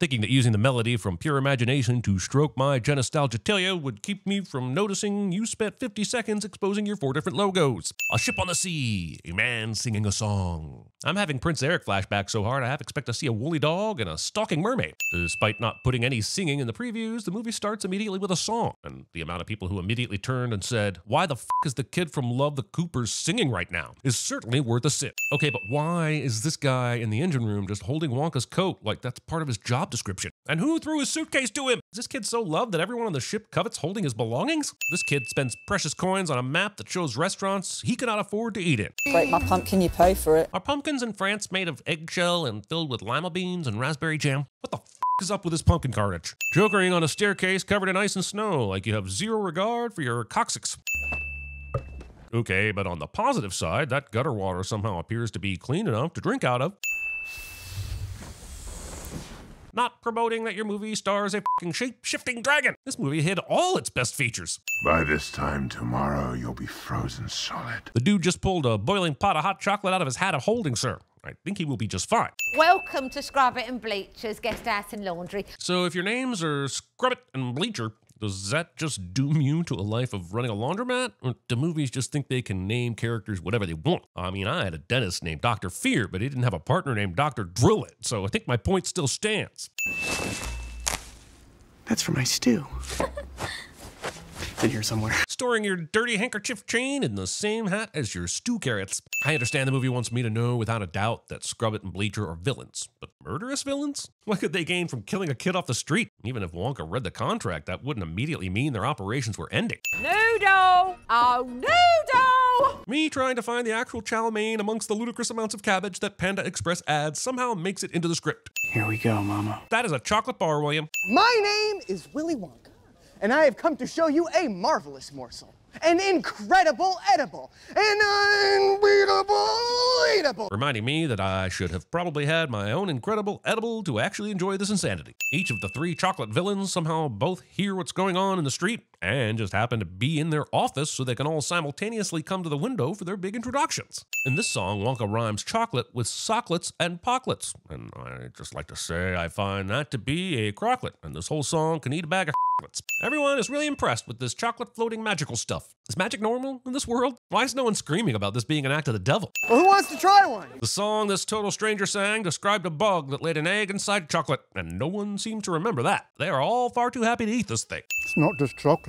thinking that using the melody from pure imagination to stroke my genostalgia would keep me from noticing you spent 50 seconds exposing your four different logos. A ship on the sea, a man singing a song. I'm having Prince Eric flashback so hard I half expect to see a woolly dog and a stalking mermaid. Despite not putting any singing in the previews, the movie starts immediately with a song, and the amount of people who immediately turned and said, Why the f is the kid from Love the Coopers singing right now? is certainly worth a sit. Okay, but why is this guy in the engine room just holding Wonka's coat like that's part of his job description? And who threw his suitcase to him? Is this kid so loved that everyone on the ship covets holding his belongings? This kid spends precious coins on a map that shows restaurants he cannot afford to eat in. Break my pumpkin, you pay for it. Are pumpkins in France made of eggshell and filled with lima beans and raspberry jam? What the f is up with this pumpkin carnage? Jokering on a staircase covered in ice and snow like you have zero regard for your coccyx. Okay, but on the positive side, that gutter water somehow appears to be clean enough to drink out of. Not promoting that your movie stars a fing shape-shifting dragon. This movie hid all its best features. By this time tomorrow, you'll be frozen solid. The dude just pulled a boiling pot of hot chocolate out of his hat of holding, sir. I think he will be just fine. Welcome to Scrubbit and Bleachers, Guest House and Laundry. So if your names are Scrubbit and Bleacher, does that just doom you to a life of running a laundromat? Or do movies just think they can name characters whatever they want? I mean, I had a dentist named Dr. Fear, but he didn't have a partner named Dr. Drill It, so I think my point still stands. That's for my stew. In here somewhere. Storing your dirty handkerchief chain in the same hat as your stew carrots. I understand the movie wants me to know without a doubt that Scrubbit and Bleacher are villains, but murderous villains? What could they gain from killing a kid off the street? Even if Wonka read the contract, that wouldn't immediately mean their operations were ending. Noodle! Oh, noodle! Me trying to find the actual chow mein amongst the ludicrous amounts of cabbage that Panda Express adds somehow makes it into the script. Here we go, Mama. That is a chocolate bar, William. My name is Willy Wonka, and I have come to show you a marvelous morsel. An incredible edible. An unbeatable eatable. Reminding me that I should have probably had my own incredible edible to actually enjoy this insanity. Each of the three chocolate villains somehow both hear what's going on in the street and just happen to be in their office so they can all simultaneously come to the window for their big introductions. In this song, Wonka rhymes chocolate with socklets and pocklets, and I just like to say I find that to be a crocklet, and this whole song can eat a bag of chocolates. Everyone is really impressed with this chocolate floating magical stuff. Is magic normal in this world? Why is no one screaming about this being an act of the devil? Well, who wants to try one? The song this total stranger sang described a bug that laid an egg inside chocolate, and no one seemed to remember that. They are all far too happy to eat this thing. It's not just chocolate?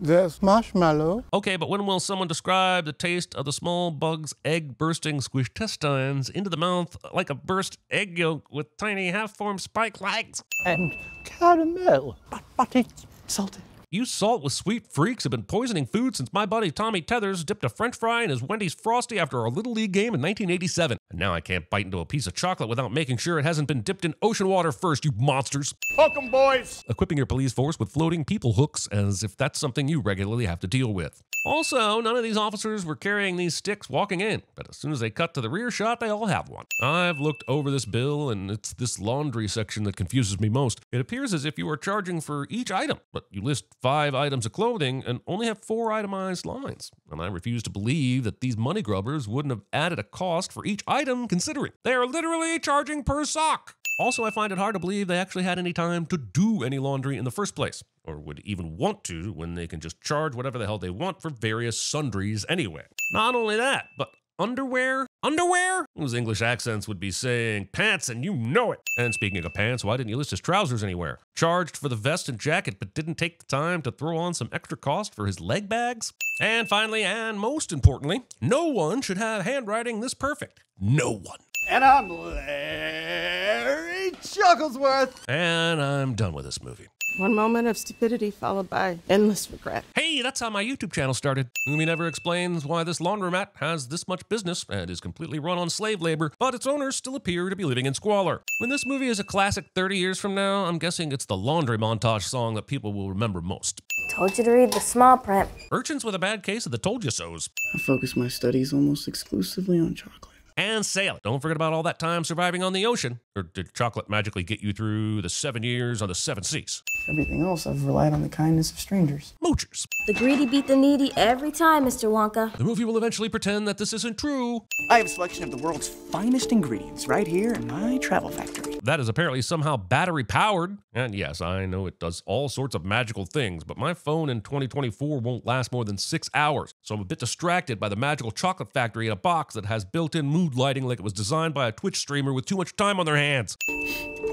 There's marshmallow. Okay, but when will someone describe the taste of the small bug's egg bursting squish testines into the mouth like a burst egg yolk with tiny half formed spike legs? And caramel. But, but it's salted. You salt with sweet freaks have been poisoning food since my buddy Tommy Tethers dipped a french fry in his Wendy's Frosty after a Little League game in 1987. And now I can't bite into a piece of chocolate without making sure it hasn't been dipped in ocean water first, you monsters. Hook 'em, boys. Equipping your police force with floating people hooks as if that's something you regularly have to deal with. Also, none of these officers were carrying these sticks walking in, but as soon as they cut to the rear shot, they all have one. I've looked over this bill, and it's this laundry section that confuses me most. It appears as if you are charging for each item, but you list five items of clothing and only have four itemized lines. And I refuse to believe that these money grubbers wouldn't have added a cost for each item, considering they are literally charging per sock. Also, I find it hard to believe they actually had any time to do any laundry in the first place, or would even want to when they can just charge whatever the hell they want for various sundries anyway. Not only that, but underwear? Underwear? Whose English accents would be saying pants and you know it. And speaking of pants, why didn't you list his trousers anywhere? Charged for the vest and jacket, but didn't take the time to throw on some extra cost for his leg bags? And finally, and most importantly, no one should have handwriting this perfect. No one. And I'm Larry Chucklesworth. And I'm done with this movie. One moment of stupidity followed by endless regret. Hey, that's how my YouTube channel started. Movie never explains why this laundromat has this much business and is completely run on slave labor, but its owners still appear to be living in squalor. When this movie is a classic 30 years from now, I'm guessing it's the laundry montage song that people will remember most. Told you to read the small print. Urchins with a bad case of the told you so's. I focus my studies almost exclusively on chocolate. And sail. Don't forget about all that time surviving on the ocean. Or did chocolate magically get you through the seven years on the seven seas? Everything else, I've relied on the kindness of strangers. Moochers. The greedy beat the needy every time, Mr. Wonka. The movie will eventually pretend that this isn't true. I have a selection of the world's finest ingredients right here in my travel factory. That is apparently somehow battery powered. And yes, I know it does all sorts of magical things, but my phone in 2024 won't last more than six hours. So I'm a bit distracted by the magical chocolate factory in a box that has built in mood lighting like it was designed by a Twitch streamer with too much time on their hands.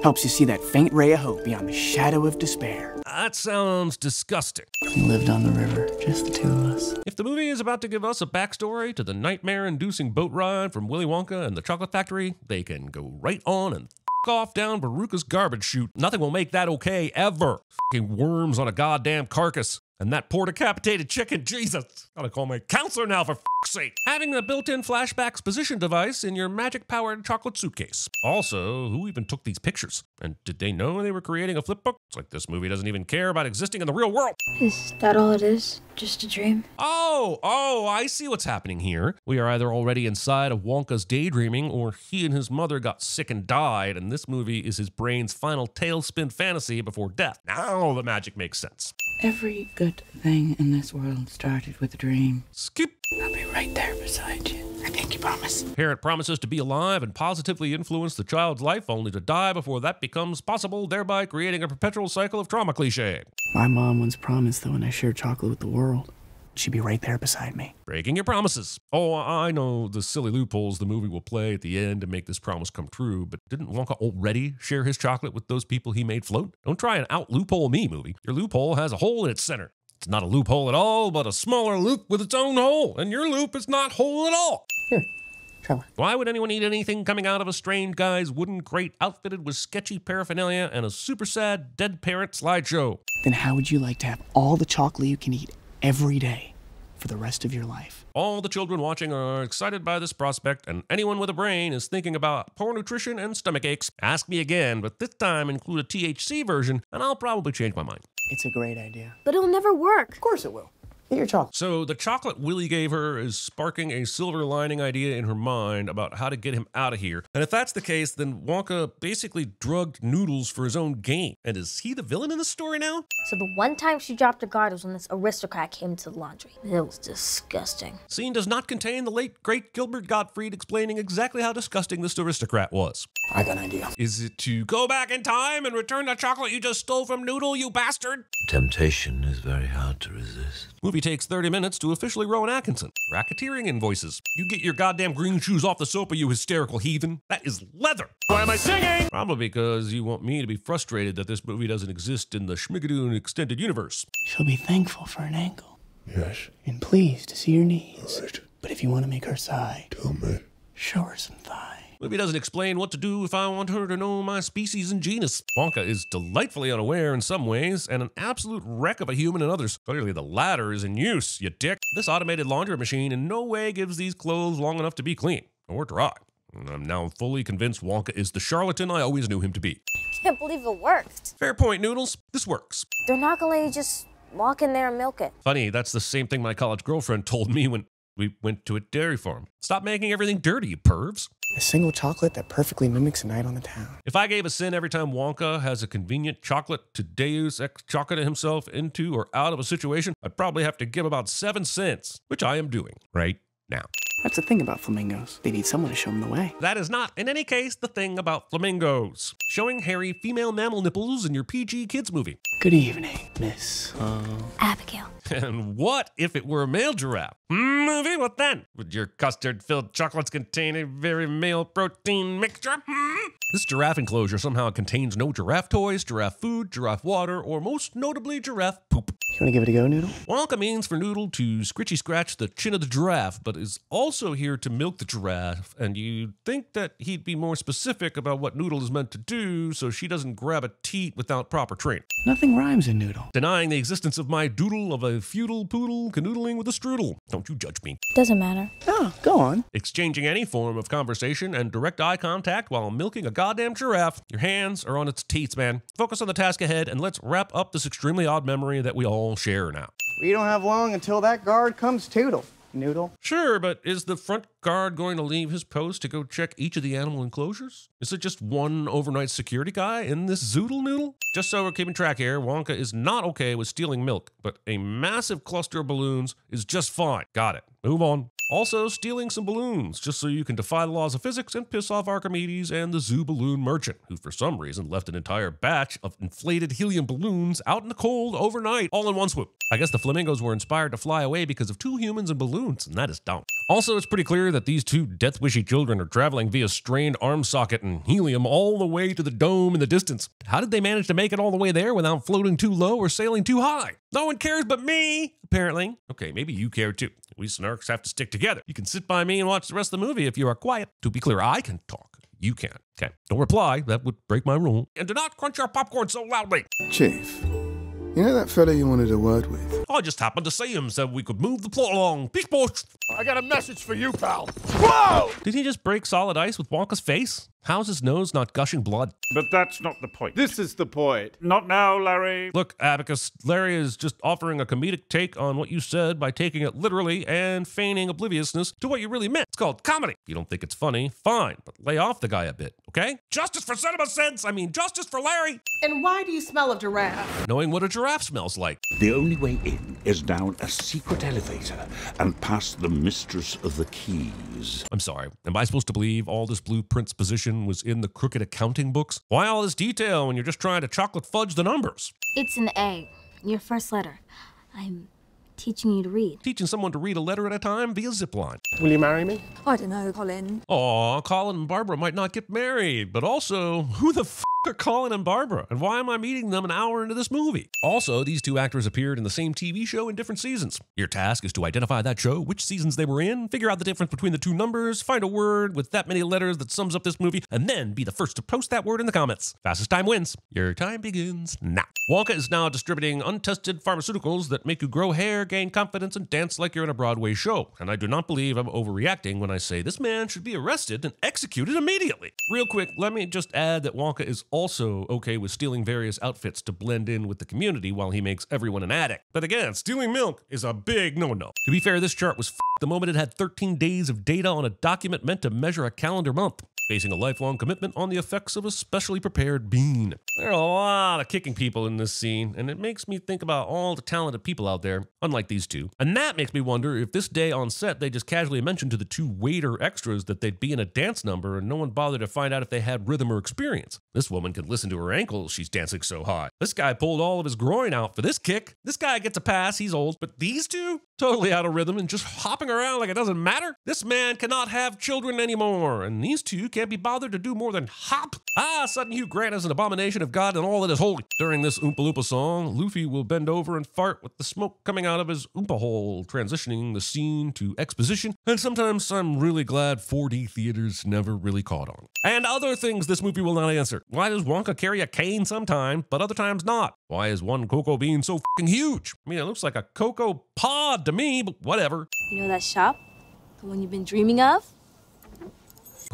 Helps you see that faint ray of hope beyond the shadow of despair. That sounds disgusting. We lived on the river, just the two of us. If the movie is about to give us a backstory to the nightmare inducing boat ride from Willy Wonka and the Chocolate Factory, they can go right on and f off down Veruca's garbage chute. Nothing will make that okay ever. Fucking worms on a goddamn carcass. And that poor decapitated chicken, Jesus. Gotta call my counselor now for fuck's sake. Having a built-in flashback exposition device in your magic-powered chocolate suitcase. Also, who even took these pictures? And did they know they were creating a flipbook? It's like this movie doesn't even care about existing in the real world. Is that all it is? Just a dream? Oh, oh, I see what's happening here. We are either already inside of Wonka's daydreaming, or he and his mother got sick and died, and this movie is his brain's final tailspin fantasy before death. Now the magic makes sense. Every good thing in this world started with a dream. Skip. I'll be right there beside you. I think you promise. Parent promises to be alive and positively influence the child's life, only to die before that becomes possible, thereby creating a perpetual cycle of trauma cliche. My mom once promised that when I shared chocolate with the world, she'd be right there beside me. Breaking your promises. Oh, I know the silly loopholes the movie will play at the end to make this promise come true, but didn't Wonka already share his chocolate with those people he made float? Don't try and out loophole me, movie. Your loophole has a hole in its center. It's not a loophole at all, but a smaller loop with its own hole, and your loop is not whole at all. Hmm. Here, try. Why would anyone eat anything coming out of a strange guy's wooden crate outfitted with sketchy paraphernalia and a super sad dead parent slideshow? Then how would you like to have all the chocolate you can eat every day for the rest of your life? All the children watching are excited by this prospect, and anyone with a brain is thinking about poor nutrition and stomach aches. Ask me again, but this time include a THC version, and I'll probably change my mind. It's a great idea. But it'll never work. Of course it will. Eat your chocolate. So, the chocolate Willie gave her is sparking a silver lining idea in her mind about how to get him out of here. And if that's the case, then Wonka basically drugged Noodles for his own gain. And is he the villain in the story now? So the one time she dropped her guard was when this aristocrat came to the laundry. It was disgusting. Scene does not contain the late, great Gilbert Gottfried explaining exactly how disgusting this aristocrat was. I got an idea. Is it to go back in time and return the chocolate you just stole from Noodle, you bastard? Temptation is very hard to resist. Movie takes 30 minutes to officially Rowan Atkinson. Racketeering invoices. You get your goddamn green shoes off the sofa, you hysterical heathen. That is leather. Why am I singing? Probably because you want me to be frustrated that this movie doesn't exist in the Schmigadoon extended universe. She'll be thankful for an ankle Yes, and pleased to see your knees. right. But if you want to make her sigh, Tell me. show her some thigh. Movie doesn't explain what to do if I want her to know my species and genus. Wonka is delightfully unaware in some ways and an absolute wreck of a human in others. Clearly, the latter is in use, you dick. This automated laundry machine in no way gives these clothes long enough to be clean or dry. I'm now fully convinced Wonka is the charlatan I always knew him to be. Can't believe it worked. Fair point, Noodles. This works. They're not gonna let you just walk in there and milk it. Funny, that's the same thing my college girlfriend told me when we went to a dairy farm. Stop making everything dirty, you pervs. A single chocolate that perfectly mimics a night on the town. If I gave a sin every time Wonka has a convenient chocolate to Deus ex chocolate himself into or out of a situation, I'd probably have to give about seven cents, which I am doing right now. That's the thing about flamingos. They need someone to show them the way. That is not, in any case, the thing about flamingos. Showing hairy female mammal nipples in your PG kids movie. Good evening, Miss. Abigail. And what if it were a male giraffe? Movie? What then? Would your custard filled chocolates contain a very male protein mixture? Hmm? This giraffe enclosure somehow contains no giraffe toys, giraffe food, giraffe water, or most notably, giraffe poop. You want to give it a go, Noodle? Wonka means for Noodle to scritchy scratch the chin of the giraffe, but is also here to milk the giraffe. And you'd think that he'd be more specific about what Noodle is meant to do so she doesn't grab a teat without proper training. Nothing rhymes in noodle. Denying the existence of my doodle of a feudal poodle canoodling with a strudel. Don't you judge me. Doesn't matter. Oh, go on. Exchanging any form of conversation and direct eye contact while milking a goddamn giraffe. Your hands are on its teats, man. Focus on the task ahead and let's wrap up this extremely odd memory that we all share now. We don't have long until that guard comes Toodle. Noodle. Sure, but is the front guard going to leave his post to go check each of the animal enclosures? Is it just one overnight security guy in this zoodle noodle? Just so we're keeping track here, Wonka is not okay with stealing milk, but a massive cluster of balloons is just fine. Got it. Move on. Also, stealing some balloons, just so you can defy the laws of physics and piss off Archimedes and the zoo balloon merchant, who for some reason left an entire batch of inflated helium balloons out in the cold overnight, all in one swoop. I guess the flamingos were inspired to fly away because of two humans and balloons, and that is dumb. Also, it's pretty clear that these two death wishy children are traveling via strained arm socket and helium all the way to the dome in the distance. How did they manage to make it all the way there without floating too low or sailing too high? No one cares but me, apparently. Okay, maybe you care too. We snarks have to stick together. You can sit by me and watch the rest of the movie if you are quiet. To be clear, I can talk. You can't. Okay. Don't reply. That would break my rule. And do not crunch your popcorn so loudly. Chief, you know that fella you wanted a word with? I just happened to see him so we could move the plot along. Peace, boys. I got a message for you, pal. Whoa! Did he just break solid ice with Wonka's face? How's his nose not gushing blood? But that's not the point. This is the point. Not now, Larry. Look, Abacus, Larry is just offering a comedic take on what you said by taking it literally and feigning obliviousness to what you really meant. It's called comedy. You don't think it's funny, fine, but lay off the guy a bit, okay? Justice for cinema sins! I mean, justice for Larry! And why do you smell of giraffe? Knowing what a giraffe smells like. The only way in is down a secret elevator and past the mistress of the keys. I'm sorry, am I supposed to believe all this blueprint's position was in the crooked accounting books? Why all this detail when you're just trying to chocolate fudge the numbers? It's an A. Your first letter. I'm teaching you to read. Teaching someone to read a letter at a time via zipline. Will you marry me? I don't know, Colin. Aw, Colin and Barbara might not get married, but also, who the f are Colin and Barbara? And why am I meeting them an hour into this movie? Also, these two actors appeared in the same TV show in different seasons. Your task is to identify that show, which seasons they were in, figure out the difference between the two numbers, find a word with that many letters that sums up this movie, and then be the first to post that word in the comments. Fastest time wins. Your time begins now. Wonka is now distributing untested pharmaceuticals that make you grow hair, gain confidence, and dance like you're in a Broadway show. And I do not believe I'm overreacting when I say this man should be arrested and executed immediately. Real quick, let me just add that Wonka is also okay with stealing various outfits to blend in with the community while he makes everyone an addict. But again, stealing milk is a big no no. To be fair, this chart was the moment it had 13 days of data on a document meant to measure a calendar month. Basing a lifelong commitment on the effects of a specially prepared bean. There are a lot of kicking people in this scene, and it makes me think about all the talented people out there, unlike these two. And that makes me wonder if this day on set they just casually mentioned to the two waiter extras that they'd be in a dance number and no one bothered to find out if they had rhythm or experience. This woman can listen to her ankles, she's dancing so high. This guy pulled all of his groin out for this kick. This guy gets a pass, he's old. But these two? Totally out of rhythm and just hopping around like it doesn't matter. This man cannot have children anymore, and these two can't be bothered to do more than hop. Ah, sudden Hugh Grant is an abomination of God and all that is holy. During this Oompa Loompa song, Lofty will bend over and fart with the smoke coming out of his Oompa hole, transitioning the scene to exposition. And sometimes I'm really glad 4D theaters never really caught on. And other things this movie will not answer. Why does Wonka carry a cane sometime, but other times not? Why is one cocoa bean so fucking huge? I mean, it looks like a cocoa pod to me, but whatever. You know that shop? The one you've been dreaming of?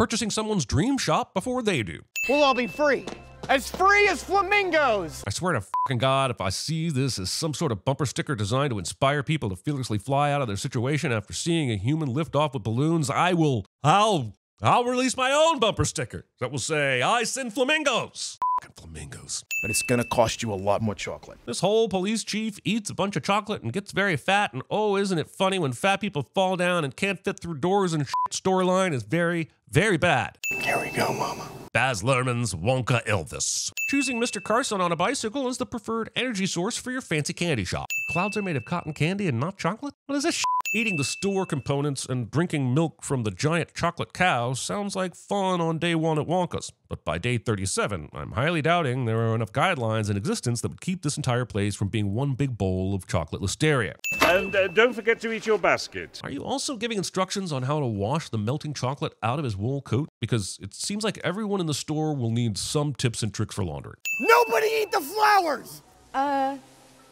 Purchasing someone's dream shop before they do. We'll all be free. As free as flamingos! I swear to fucking God, if I see this as some sort of bumper sticker designed to inspire people to fearlessly fly out of their situation after seeing a human lift off with balloons, I will, I'll, I'll release my own bumper sticker that will say, I send flamingos. Fucking flamingos. But it's gonna cost you a lot more chocolate. This whole police chief eats a bunch of chocolate and gets very fat, and oh, isn't it funny when fat people fall down and can't fit through doors and shit storyline is very, very bad. Here we go, Mama. Baz Luhrmann's Wonka Elvis. Choosing Mr. Carson on a bicycle is the preferred energy source for your fancy candy shop. Clouds are made of cotton candy and not chocolate? What is this shit? Eating the store components and drinking milk from the giant chocolate cow sounds like fun on day one at Wonka's. But by day 37, I'm highly doubting there are enough guidelines in existence that would keep this entire place from being one big bowl of chocolate listeria. And uh, don't forget to eat your basket. Are you also giving instructions on how to wash the melting chocolate out of his wool coat? Because it seems like everyone in the store will need some tips and tricks for laundering. Nobody eat the flowers! Uh,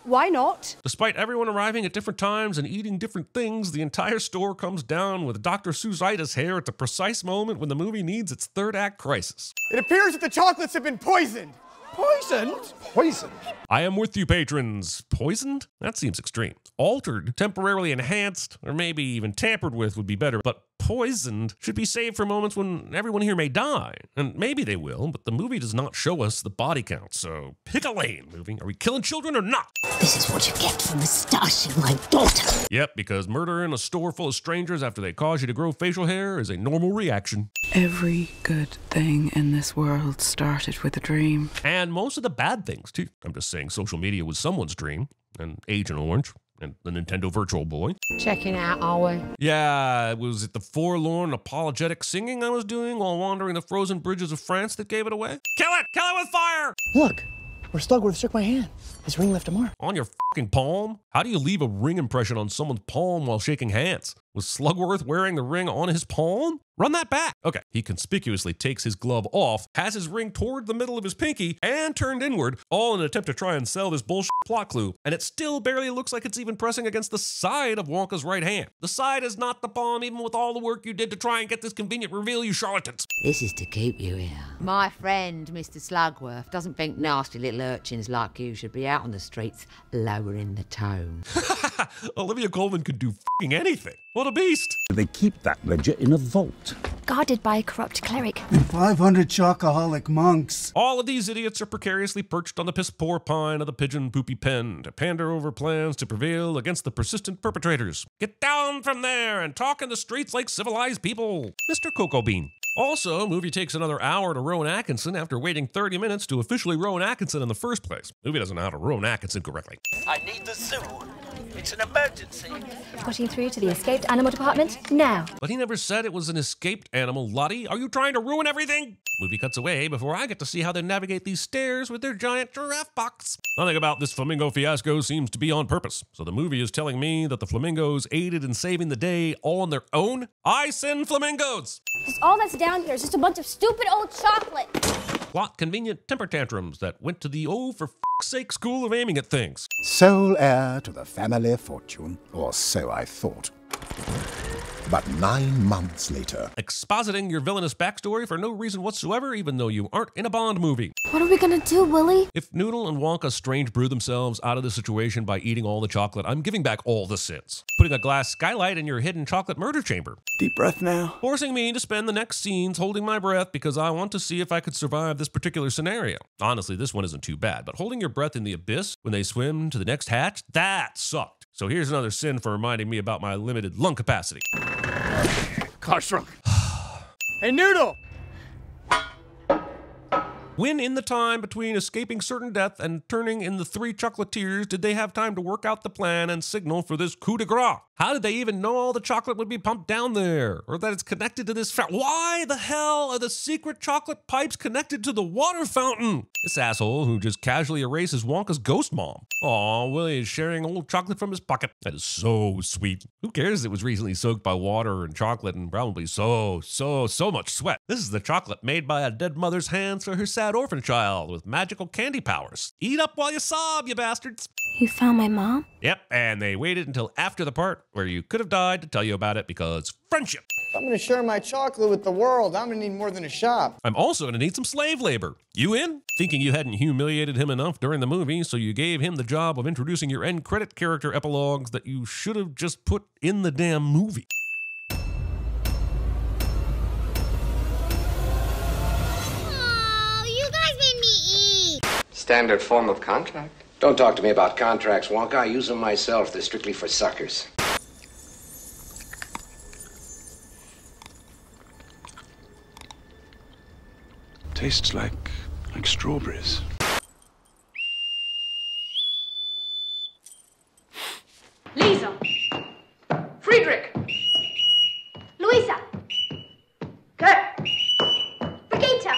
why not? Despite everyone arriving at different times and eating different things, the entire store comes down with Dr. Seussitis hair at the precise moment when the movie needs its third act crisis. It appears that the chocolates have been poisoned. Poisoned? Poisoned. I am with you, patrons. Poisoned? That seems extreme. Altered, temporarily enhanced, or maybe even tampered with would be better, but poisoned should be saved for moments when everyone here may die. And maybe they will, but the movie does not show us the body count, so pick a lane, movie. Are we killing children or not? This is what you get for mustaching my daughter. Yep, because murder in a store full of strangers after they cause you to grow facial hair is a normal reaction. Every good thing in this world started with a dream. And most of the bad things, too. I'm just saying social media was someone's dream, and Agent Orange, and the Nintendo Virtual Boy. Checking out, are we? Yeah, was it the forlorn apologetic singing I was doing while wandering the frozen bridges of France that gave it away? Kill it! Kill it with fire! Look, where Slugworth shook my hand. His ring left a mark. On your fucking palm? How do you leave a ring impression on someone's palm while shaking hands? Was Slugworth wearing the ring on his palm? Run that back. Okay, he conspicuously takes his glove off, has his ring toward the middle of his pinky, and turned inward, all in an attempt to try and sell this bullshit plot clue. And it still barely looks like it's even pressing against the side of Wonka's right hand. The side is not the palm, even with all the work you did to try and get this convenient reveal, you charlatans. This is to keep you here. My friend, Mr. Slugworth, doesn't think nasty little urchins like you should be out on the streets lowering the tone. Olivia Colman could do fing anything. What a beast. They keep that ledger in a vault. Guarded by a corrupt cleric. And 500 chocoholic monks. All of these idiots are precariously perched on the piss poor pine of the pigeon poopy pen to pander over plans to prevail against the persistent perpetrators. Get down from there and talk in the streets like civilized people. Mr. Cocoa Bean. Also, movie takes another hour to Rowan Atkinson after waiting 30 minutes to officially Rowan Atkinson in the first place. Movie doesn't know how to Rowan Atkinson correctly. I need the zoo. It's an emergency. Putting through to the escaped animal department now. But he never said it was an escaped animal, Lottie. Are you trying to ruin everything? Movie cuts away before I get to see how they navigate these stairs with their giant giraffe box. Nothing about this flamingo fiasco seems to be on purpose. So the movie is telling me that the flamingos aided in saving the day all on their own? I send flamingos! Because all that's down here is just a bunch of stupid old chocolate. Plot convenient temper tantrums that went to the oh for f***'s sake school of aiming at things. Sole heir to the family fortune, or so I thought. But nine months later, Expositing your villainous backstory for no reason whatsoever, even though you aren't in a Bond movie. What are we gonna do, Willy? If Noodle and Wonka strange brew themselves out of the situation by eating all the chocolate, I'm giving back all the sins. Putting a glass skylight in your hidden chocolate murder chamber. Deep breath now. Forcing me to spend the next scenes holding my breath because I want to see if I could survive this particular scenario. Honestly, this one isn't too bad, but holding your breath in the abyss when they swim to the next hatch, that sucked. So here's another sin for reminding me about my limited lung capacity. Car shrunk. hey, Noodle! When in the time between escaping certain death and turning in the three chocolatiers did they have time to work out the plan and signal for this coup de grace? How did they even know all the chocolate would be pumped down there? Or that it's connected to this fountain? Why the hell are the secret chocolate pipes connected to the water fountain? This asshole who just casually erases Wonka's ghost mom. Aw, Willie is sharing old chocolate from his pocket. That is so sweet. Who cares it was recently soaked by water and chocolate and probably so, so, so much sweat? This is the chocolate made by a dead mother's hands for her sad orphan child with magical candy powers. Eat up while you sob, you bastards. You found my mom? Yep, and they waited until after the part where you could have died to tell you about it because friendship. If I'm gonna share my chocolate with the world, I'm gonna need more than a shop. I'm also going to need some slave labor. You in? Thinking you hadn't humiliated him enough during the movie, so you gave him the job of introducing your end credit character epilogues that you should have just put in the damn movie. Oh, you guys made me eat. Standard form of contract. Don't talk to me about contracts, Wonka. I use them myself. They're strictly for suckers. Tastes like like strawberries. Lisa. Friedrich. Louisa. Kurt. Brigitta.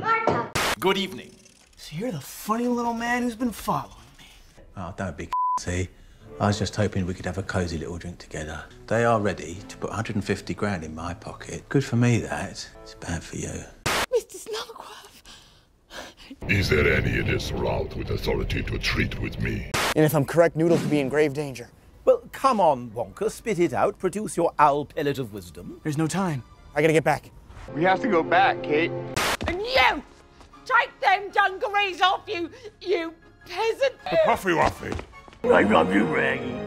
Marta. Good evening. So you're the funny little man who's been following me. Oh, don't be see. I was just hoping we could have a cosy little drink together. They are ready to put 150 grand in my pocket. Good for me, that. It's bad for you. Mr. Slugworth. Is there any in this route with authority to treat with me? And if I'm correct, Noodle could be in grave danger. Well, come on, Wonka. Spit it out. Produce your owl pellet of wisdom. There's no time. I gotta get back. We have to go back, Kate. And you! Take them dungarees off you, you peasant. Puffy Waffy. I love you, Raggy.